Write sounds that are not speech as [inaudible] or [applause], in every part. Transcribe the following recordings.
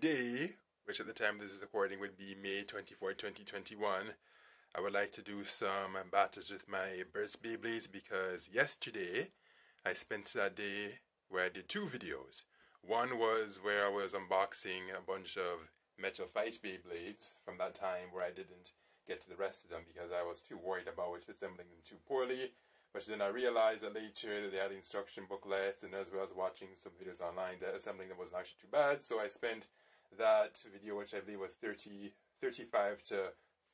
today, which at the time this is recording would be May 24, 2021, I would like to do some battles with my burst Beyblades because yesterday I spent that day where I did two videos. One was where I was unboxing a bunch of Metal Fight Beyblades from that time where I didn't get to the rest of them because I was too worried about assembling them too poorly. But then I realized that later that they had instruction booklets and as well as watching some videos online that assembling them wasn't actually too bad. So I spent that video, which I believe was 30, 35 to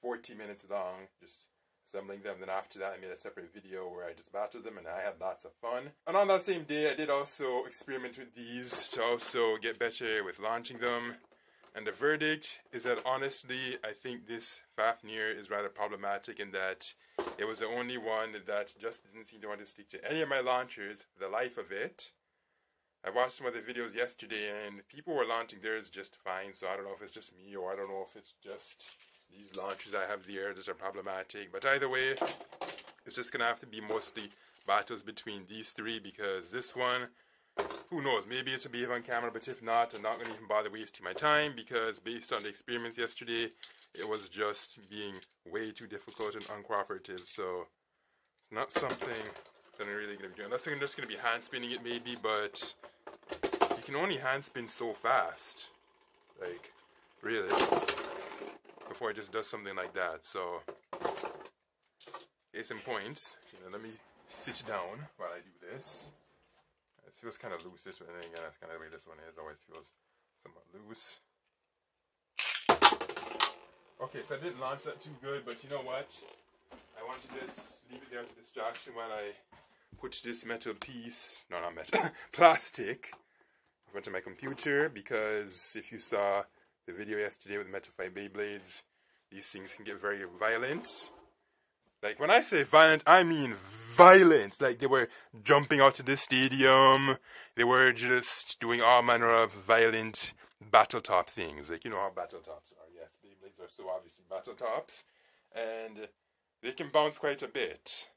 40 minutes long, just assembling them. Then after that, I made a separate video where I just battled them and I had lots of fun. And on that same day, I did also experiment with these to also get better with launching them. And the verdict is that honestly, I think this Fafnir is rather problematic in that it was the only one that just didn't seem to want to stick to any of my launchers for the life of it. I watched some other videos yesterday and people were launching theirs just fine, so I don't know if it's just me or I don't know if it's just these launches I have there that are problematic. But either way, it's just gonna have to be mostly battles between these three because this one who knows, maybe it's a behave on camera, but if not, I'm not going to even bother wasting my time because based on the experience yesterday, it was just being way too difficult and uncooperative. So it's not something I'm really going to be doing. Unless I'm just going to be hand spinning it maybe, but you can only hand spin so fast. Like, really. Before it just does something like that. So, case in point, you know, let me sit down while I do this. It feels kind of loose this one, and again, that's kind of the way this one is. Always feels somewhat loose. Okay, so I didn't launch that too good, but you know what? I want to just leave it there as a distraction while I put this metal piece, no, not metal, [laughs] plastic, onto my computer, because if you saw the video yesterday with the Metal Fight Beyblades, these things can get very violent. Like, when I say violent, I mean violent. Like, they were jumping out of the stadium. They were just doing all manner of violent battle top things. Like, you know how battle tops are. Yes, Beyblades are so obviously battle tops. And they can bounce quite a bit.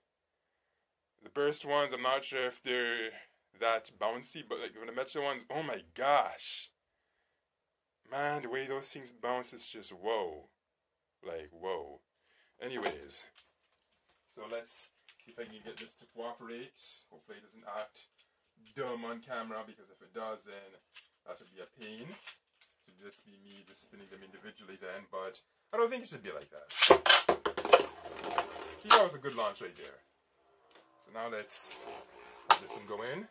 The burst ones, I'm not sure if they're that bouncy, but like the metal ones, oh my gosh. Man, the way those things bounce is just whoa. Like, whoa. Anyways, so let's see if I can get this to cooperate. Hopefully it doesn't act dumb on camera because if it does then that would be a pain. It should just be me just spinning them individually then, but I don't think it should be like that. See that was a good launch right there. So now let's let this one go in.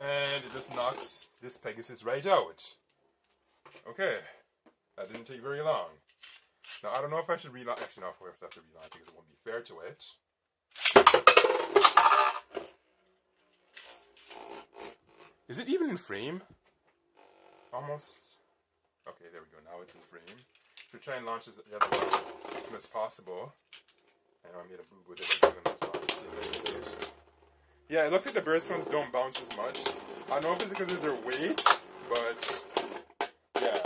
And it just knocks this Pegasus right out. Okay. That didn't take very long. Now, I don't know if I should relaunch. Actually, no, I have to relaunch because it won't be fair to it. Is it even in frame? Almost. Okay, there we go. Now it's in frame. Should try and launch the other one as soon as possible. I made a with it. Yeah, it looks like the burst ones don't bounce as much. I don't know if it's because of their weight, but yeah.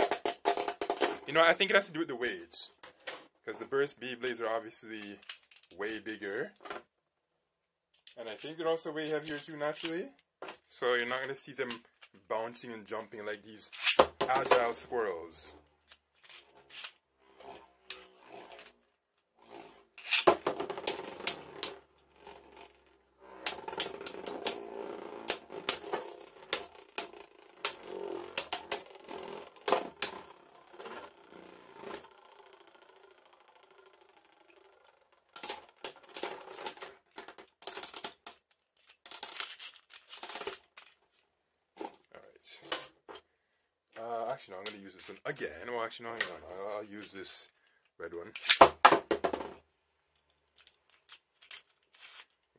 you know, I think it has to do with the weight. Because the burst Beyblades are obviously way bigger. And I think they're also way heavier too, naturally. So you're not going to see them bouncing and jumping like these agile squirrels. Actually, no, I'm going to use this one again. Well, actually, no, no, I'll use this red one.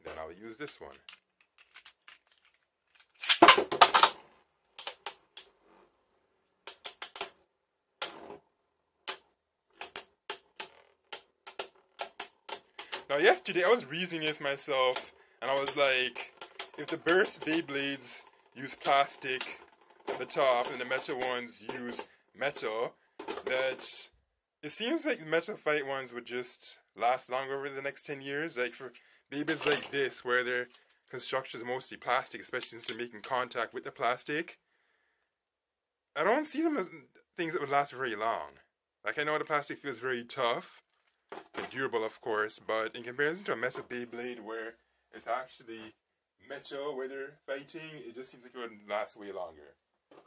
Then I'll use this one. Now, yesterday I was reasoning with myself, and I was like, if the burst Beyblades use plastic the top and the metal ones use metal, that it seems like the metal fight ones would just last longer over the next 10 years. Like for babies like this, where their construction is mostly plastic, especially since they're making contact with the plastic, I don't see them as things that would last very long. Like I know the plastic feels very tough and durable, of course, but in comparison to a metal Beyblade where it's actually metal where they're fighting, it just seems like it would last way longer.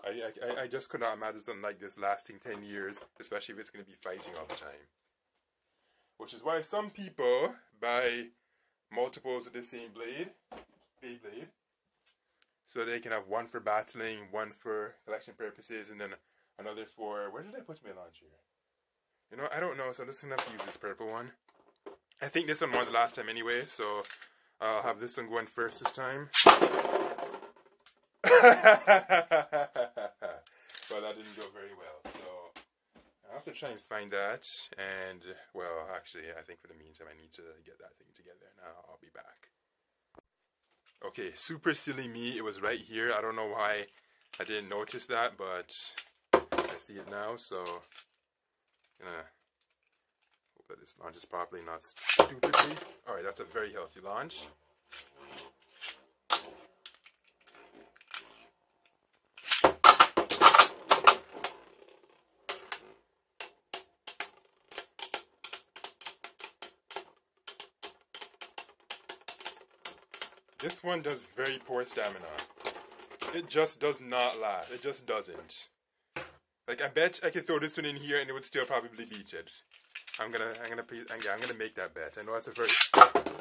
I, I, I just could not imagine something like this lasting 10 years, especially if it's going to be fighting all the time. Which is why some people buy multiples of the same blade, Beyblade, so they can have one for battling, one for collection purposes, and then another for. Where did I put my launcher? You know, I don't know, so I'm just gonna have to use this purple one. I think this one won the last time anyway, so I'll have this one going first this time. [laughs] well, that didn't go very well, so I'll have to try and find that. And, well, actually, I think for the meantime, I need to get that thing together. Now I'll be back. Okay, super silly me. It was right here. I don't know why I didn't notice that, but I see it now, so gonna hope that this launches properly, not stupidly. Alright, that's a very healthy launch. This one does very poor stamina. It just does not last. It just doesn't. Like I bet I could throw this one in here and it would still probably beat it. I'm gonna, I'm gonna, yeah, I'm gonna make that bet. I know that's a very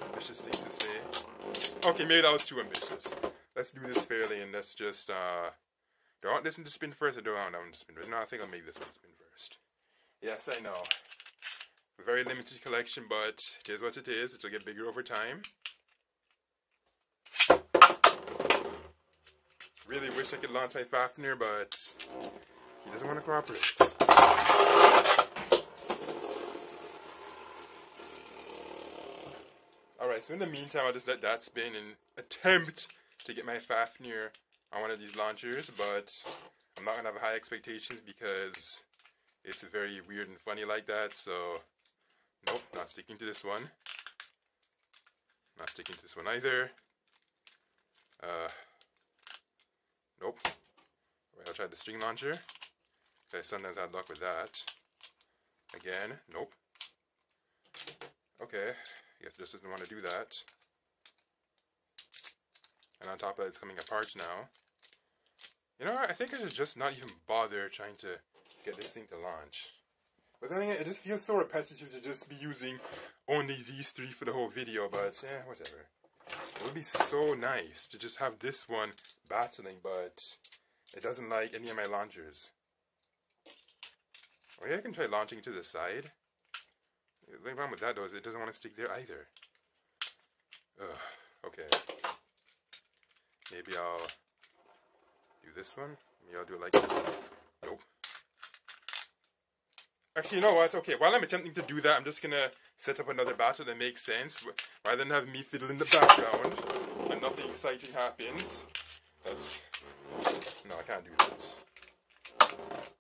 ambitious thing to say. Okay, maybe that was too ambitious. Let's do this fairly and let's just, uh, do I want this one to spin first or do I want that one to spin first? No, I think I'll make this one spin first. Yes, I know. Very limited collection, but it is what it is. It'll get bigger over time. Really wish I could launch my Fafnir, but he doesn't want to cooperate. Alright, so in the meantime, I'll just let that spin and attempt to get my Fafnir on one of these launchers, but I'm not going to have high expectations because it's very weird and funny like that, so nope, not sticking to this one. Not sticking to this one either. Uh, Nope. Right, I'll try the string launcher. I sometimes had luck with that. Again, nope. Okay, guess this doesn't want to do that. And on top of that, it's coming apart now. You know what? I think I should just not even bother trying to get this thing to launch. But then again, it just feels so repetitive to just be using only these three for the whole video, but yeah, whatever. It would be so nice to just have this one battling, but it doesn't like any of my launchers. Or yeah, I can try launching to the side. The only problem with that though is it doesn't want to stick there either. Ugh, okay. Maybe I'll do this one. Maybe I'll do it like this. Actually, you know what? Okay, while I'm attempting to do that, I'm just gonna set up another battle that makes sense. Rather than have me fiddle in the background and nothing exciting happens. That's... No, I can't do that.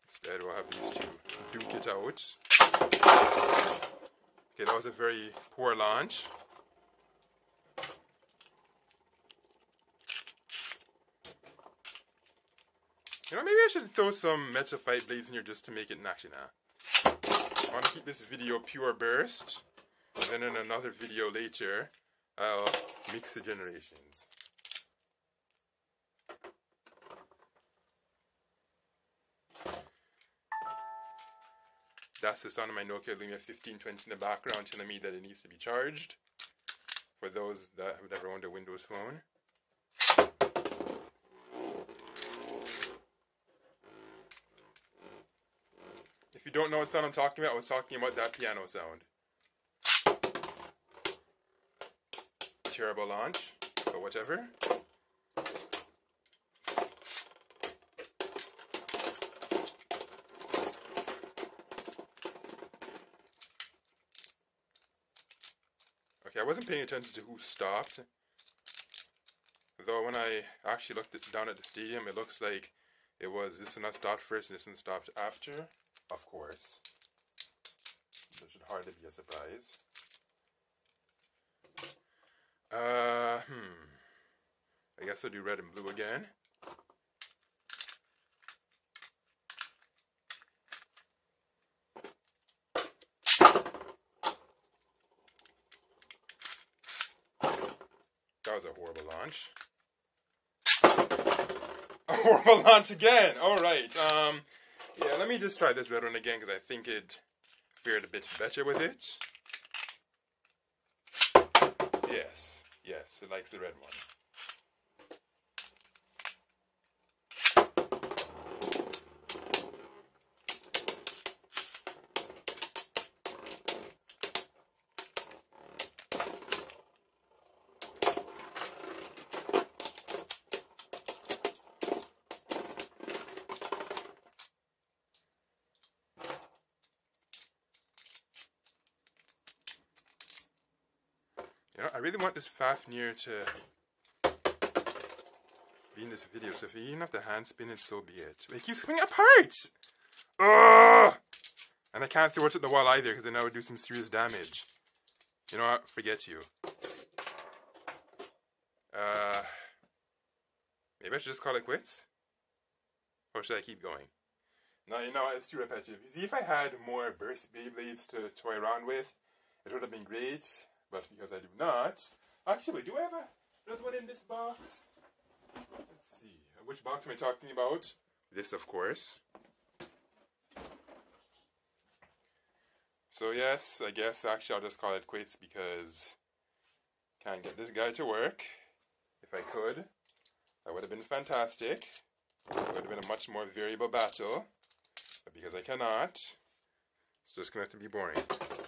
Instead, we'll have these two duke it out. Okay, that was a very poor launch. You know, maybe I should throw some Metal Fight blades in here just to make it... Actually, nah. I want to keep this video pure burst. And then in another video later, I'll mix the generations. That's the sound of my Nokia Lumia 1520 in the background telling me that it needs to be charged. For those that have never owned a Windows phone. If you don't know what sound I'm talking about, I was talking about that piano sound. Terrible launch, but whatever. Okay, I wasn't paying attention to who stopped. Though when I actually looked down at the stadium, it looks like it was this one that stopped first and this one stopped after of course. That should hardly be a surprise. Uh, hmm. I guess I'll do red and blue again. That was a horrible launch. [laughs] A horrible launch again. All right. Um, yeah, let me just try this red one again because I think it fared a bit better with it. Yes, yes, it likes the red one. I really want this Fafnir to be in this video, so if you even have the hand spin it, so be it. But it keeps coming apart! Ugh! And I can't throw it at the wall either, because then I would do some serious damage. You know what? Forget you. Uh, maybe I should just call it quits? Or should I keep going? No, you know? It's too repetitive. You see, if I had more burst Beyblades to toy around with, it would have been great but because I do not, actually, do I have a, another one in this box? Let's see. Which box am I talking about? This, of course. So yes, I guess actually I'll just call it quits because can't get this guy to work. If I could, that would have been fantastic. It would have been a much more variable battle. But because I cannot, it's just going to have to be boring.